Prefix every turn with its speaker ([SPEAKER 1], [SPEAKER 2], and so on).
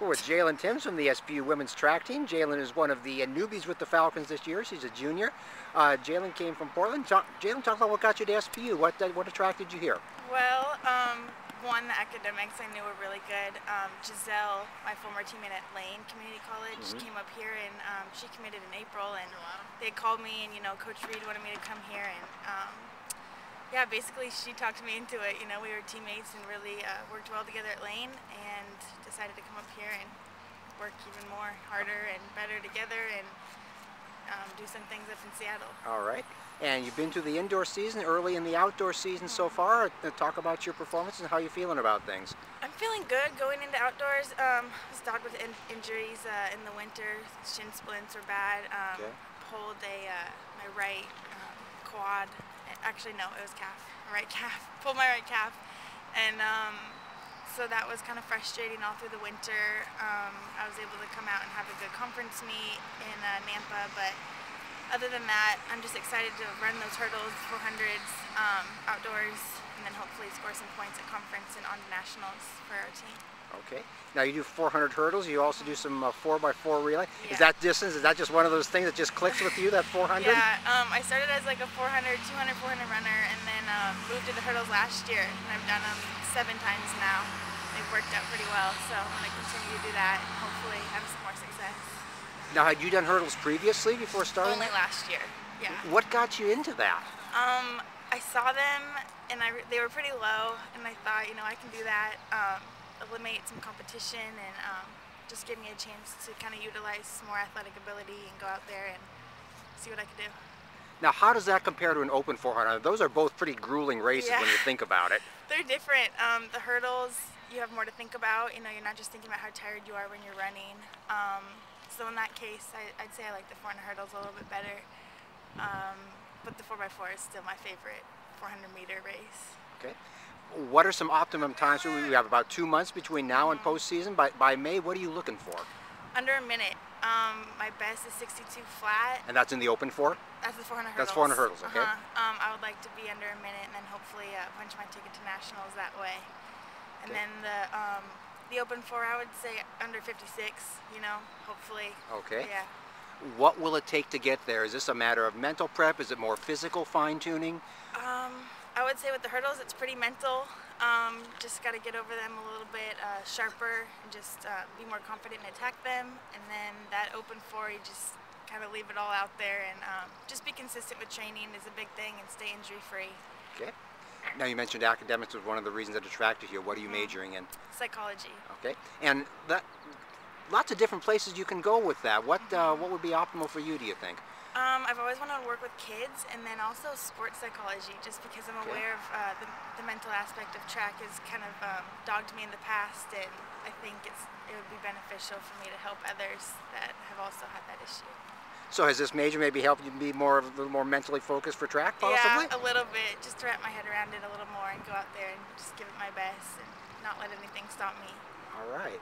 [SPEAKER 1] We're with Jalen Tims from the SPU women's track team. Jalen is one of the newbies with the Falcons this year. She's a junior. Uh, Jalen came from Portland. Talk, Jalen, talk about what got you to SPU. What what attracted you here?
[SPEAKER 2] Well, um, one, the academics I knew were really good. Um, Giselle, my former teammate at Lane Community College, mm -hmm. came up here and um, she committed in April. And they called me and you know Coach Reed wanted me to come here and um, yeah, basically she talked me into it. You know, we were teammates and really uh, worked well together at Lane and decided to come up here and work even more harder and better together and um, do some things up in Seattle.
[SPEAKER 1] All right. And you've been through the indoor season, early in the outdoor season so far. Uh, talk about your performance and how you're feeling about things.
[SPEAKER 2] I'm feeling good going into outdoors. Um, I was dogged with in injuries uh, in the winter. Shin splints were bad. Um, okay. Pulled a uh, my right quad actually no, it was calf, right calf, pulled my right calf, and um, so that was kind of frustrating all through the winter. Um, I was able to come out and have a good conference meet in uh, Nampa, but other than that, I'm just excited to run those hurdles, 400s, um, outdoors, and then hopefully score some points at conference and on to nationals for our team.
[SPEAKER 1] Okay. Now you do 400 hurdles. You also do some uh, 4x4 relay. Yeah. Is that distance? Is that just one of those things that just clicks with you? That 400?
[SPEAKER 2] Yeah. Um, I started as like a 400, 200, 400 runner, and then um, moved to the hurdles last year, and I've done them seven times now. They've worked out pretty well, so I'm going to continue to do that and hopefully have some more success.
[SPEAKER 1] Now, had you done hurdles previously before starting?
[SPEAKER 2] Only last year. Yeah.
[SPEAKER 1] What got you into that?
[SPEAKER 2] Um, I saw them, and I they were pretty low, and I thought, you know, I can do that. Um, eliminate some competition and um, just give me a chance to kind of utilize more athletic ability and go out there and see what I can do.
[SPEAKER 1] Now, how does that compare to an open 400? Those are both pretty grueling races yeah. when you think about it.
[SPEAKER 2] They're different. Um, the hurdles, you have more to think about. You know, you're not just thinking about how tired you are when you're running. Um, so in that case, I, would say I like the 400 hurdles a little bit better. Um, but the 4x4 is still my favorite 400 meter race.
[SPEAKER 1] Okay what are some optimum times? We have about two months between now and postseason. By, by May, what are you looking for?
[SPEAKER 2] Under a minute. Um, my best is 62 flat.
[SPEAKER 1] And that's in the open four?
[SPEAKER 2] That's the 400 hurdles.
[SPEAKER 1] That's 400 hurdles, okay. Uh
[SPEAKER 2] -huh. um, I would like to be under a minute and then hopefully uh, punch my ticket to nationals that way. And okay. then the um, the open four, I would say under 56, you know, hopefully.
[SPEAKER 1] Okay.
[SPEAKER 2] Yeah.
[SPEAKER 1] What will it take to get there? Is this a matter of mental prep? Is it more physical fine tuning?
[SPEAKER 2] Um, I would say with the hurdles, it's pretty mental. Um, just got to get over them a little bit uh, sharper and just uh, be more confident and attack them. And then that open four, you just kind of leave it all out there and um, just be consistent with training is a big thing and stay injury free.
[SPEAKER 1] Okay. Now you mentioned academics was one of the reasons that attracted you. What are you mm-hmm. majoring in?
[SPEAKER 2] Psychology.
[SPEAKER 1] Okay. And that lots of different places you can go with that. What mm -hmm. uh, what would be optimal for you? Do you think?
[SPEAKER 2] Um, I've always wanted to work with kids and then also sports psychology just because I'm okay. aware of uh, the, the, mental aspect of track has kind of um, dogged me in the past and I think it's, it would be beneficial for me to help others that have also had that issue.
[SPEAKER 1] So has this major maybe helped you be more a little more mentally focused for track possibly?
[SPEAKER 2] Yeah, a little bit, just to wrap my head around it a little more and go out there and just give it my best and not let anything stop me.
[SPEAKER 1] All right.